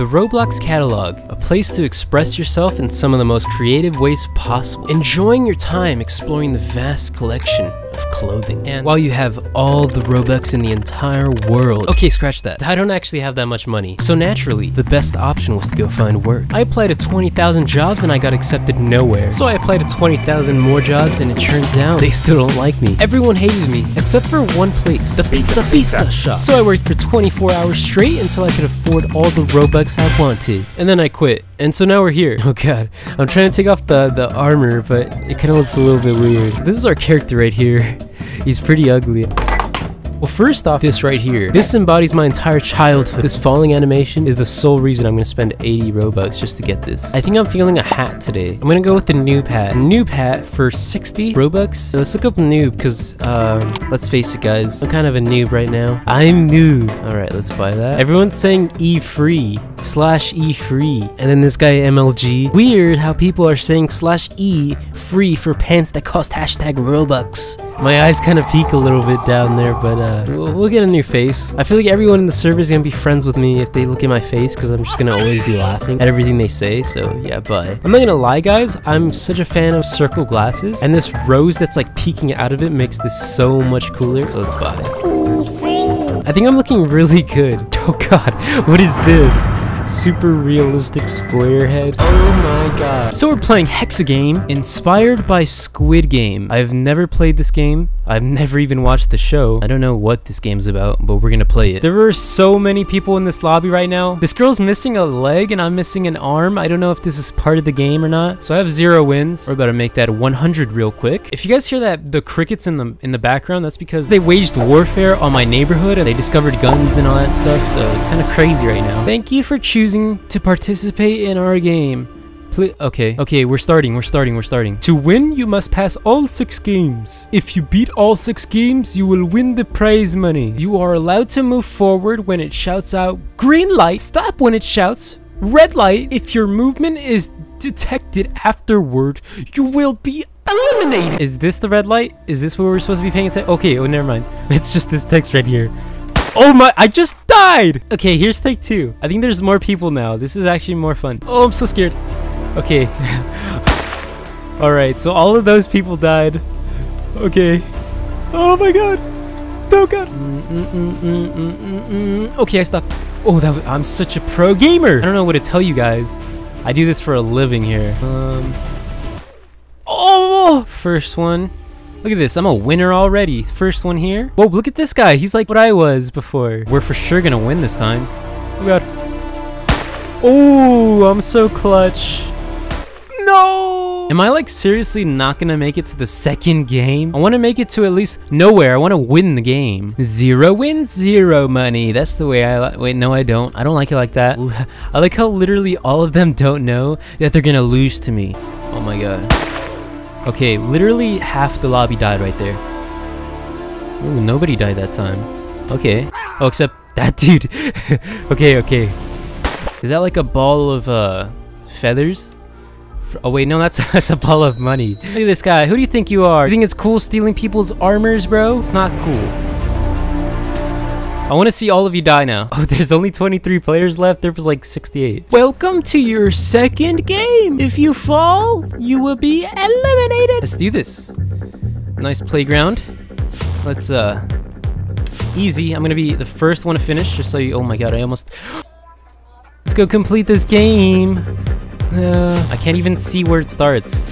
The Roblox Catalog, a place to express yourself in some of the most creative ways possible. Enjoying your time exploring the vast collection clothing. And while you have all the Robux in the entire world. Okay, scratch that. I don't actually have that much money. So naturally, the best option was to go find work. I applied to 20,000 jobs and I got accepted nowhere. So I applied to 20,000 more jobs and it turns out they still don't like me. Everyone hated me, except for one place. The Pizza Pizza Shop. So I worked for 24 hours straight until I could afford all the Robux I wanted. And then I quit. And so now we're here. Oh god. I'm trying to take off the, the armor, but it kind of looks a little bit weird. This is our character right here. He's pretty ugly. Well, first off, this right here. This embodies my entire childhood. This falling animation is the sole reason I'm to spend 80 Robux just to get this. I think I'm feeling a hat today. I'm to go with the noob hat. Noob hat for 60 Robux. So let's look up noob because, uh, let's face it, guys. I'm kind of a noob right now. I'm noob. All right, let's buy that. Everyone's saying E free slash E free. And then this guy MLG. Weird how people are saying slash E free for pants that cost hashtag Robux. My eyes kind of peek a little bit down there, but uh, we'll, we'll get a new face. I feel like everyone in the server is gonna be friends with me if they look at my face, because I'm just gonna always be laughing at everything they say. So yeah, bye. I'm not gonna lie, guys. I'm such a fan of circle glasses, and this rose that's like peeking out of it makes this so much cooler. So let's buy. I think I'm looking really good. Oh god, what is this? Super realistic square head. Oh my god. So we're playing Hexagame, inspired by Squid Game. I've never played this game. I've never even watched the show. I don't know what this game's about, but we're gonna play it. There are so many people in this lobby right now. This girl's missing a leg and I'm missing an arm. I don't know if this is part of the game or not. So I have zero wins. We're about to make that 100 real quick. If you guys hear that the crickets in the in the background, that's because they waged warfare on my neighborhood and they discovered guns and all that stuff. So it's kind of crazy right now. Thank you for choosing to participate in our game. Please, okay, okay, we're starting, we're starting, we're starting. To win, you must pass all six games. If you beat all six games, you will win the prize money. You are allowed to move forward when it shouts out green light, stop when it shouts red light. If your movement is detected afterward, you will be eliminated. Is this the red light? Is this what we're supposed to be paying attention? Okay, oh, never mind. It's just this text right here. Oh my, I just died! Okay, here's take two. I think there's more people now. This is actually more fun. Oh, I'm so scared. Okay. Alright, so all of those people died. Okay. Oh my god. Oh god. Mm -mm -mm okay, I stopped. Oh, that was, I'm such a pro gamer. I don't know what to tell you guys. I do this for a living here. Um. Oh! First one. Look at this, I'm a winner already. First one here. Whoa, look at this guy. He's like what I was before. We're for sure gonna win this time. Oh god. Oh, I'm so clutch. No! Am I like seriously not gonna make it to the second game? I wanna make it to at least nowhere. I wanna win the game. Zero wins, zero money. That's the way I like. Wait, no, I don't. I don't like it like that. I like how literally all of them don't know that they're gonna lose to me. Oh my god. Okay, literally half the lobby died right there. Ooh, nobody died that time. Okay. Oh, except that dude. okay, okay. Is that like a ball of uh, feathers? Oh wait, no, that's that's a ball of money. Look at this guy. Who do you think you are? You think it's cool stealing people's armors, bro? It's not cool. I want to see all of you die now. Oh, there's only 23 players left. There was like 68. Welcome to your second game. If you fall, you will be eliminated. Let's do this. Nice playground. Let's, uh, easy. I'm going to be the first one to finish just so you, oh my god, I almost, let's go complete this game. Uh, I can't even see where it starts.